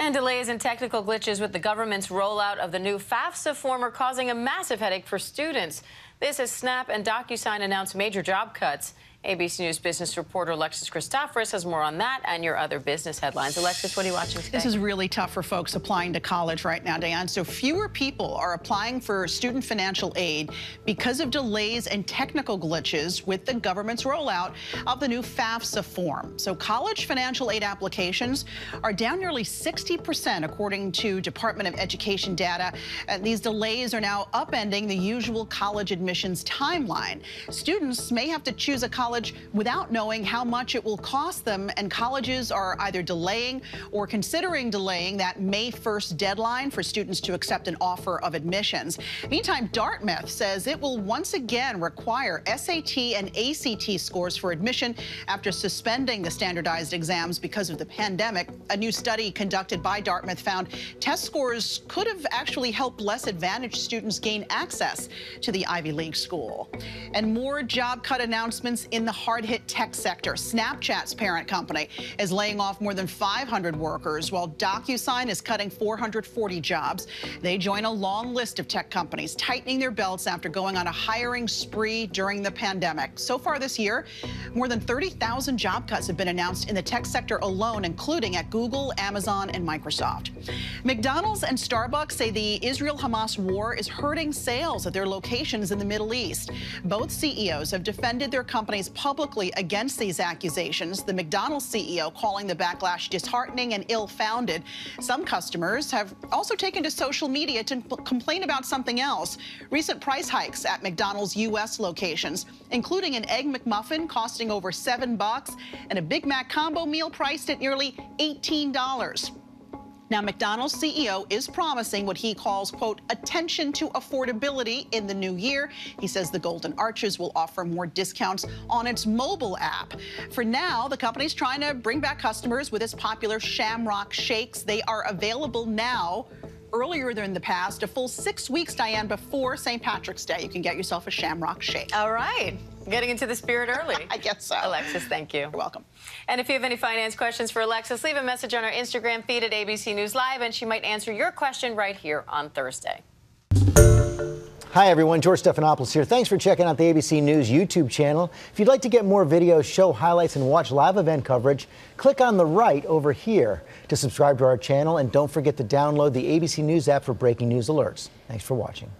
And delays and technical glitches with the government's rollout of the new FAFSA form are causing a massive headache for students. This as Snap and DocuSign announced major job cuts. ABC News business reporter Alexis Christoforous has more on that and your other business headlines. Alexis, what are you watching today? This is really tough for folks applying to college right now, Diane. So fewer people are applying for student financial aid because of delays and technical glitches with the government's rollout of the new FAFSA form. So college financial aid applications are down nearly 60%, according to Department of Education data. And these delays are now upending the usual college admissions timeline. Students may have to choose a college college without knowing how much it will cost them, and colleges are either delaying or considering delaying that May 1st deadline for students to accept an offer of admissions. Meantime, Dartmouth says it will once again require SAT and ACT scores for admission after suspending the standardized exams because of the pandemic. A new study conducted by Dartmouth found test scores could have actually helped less advantaged students gain access to the Ivy League school. And more job cut announcements in in the hard-hit tech sector. Snapchat's parent company is laying off more than 500 workers, while DocuSign is cutting 440 jobs. They join a long list of tech companies tightening their belts after going on a hiring spree during the pandemic. So far this year, more than 30,000 job cuts have been announced in the tech sector alone, including at Google, Amazon, and Microsoft. McDonald's and Starbucks say the Israel-Hamas war is hurting sales at their locations in the Middle East. Both CEOs have defended their companies publicly against these accusations, the McDonald's CEO calling the backlash disheartening and ill-founded. Some customers have also taken to social media to complain about something else. Recent price hikes at McDonald's U.S. locations, including an Egg McMuffin costing over seven bucks and a Big Mac combo meal priced at nearly $18. Now, McDonald's CEO is promising what he calls, quote, attention to affordability in the new year. He says the Golden Arches will offer more discounts on its mobile app. For now, the company's trying to bring back customers with its popular Shamrock Shakes. They are available now earlier than in the past, a full six weeks, Diane, before St. Patrick's Day. You can get yourself a Shamrock Shake. All right. Getting into the spirit early. I guess so. Alexis, thank you. You're welcome. And if you have any finance questions for Alexis, leave a message on our Instagram feed at ABC News Live, and she might answer your question right here on Thursday. Hi, everyone. George Stephanopoulos here. Thanks for checking out the ABC News YouTube channel. If you'd like to get more videos, show highlights, and watch live event coverage, click on the right over here to subscribe to our channel. And don't forget to download the ABC News app for breaking news alerts. Thanks for watching.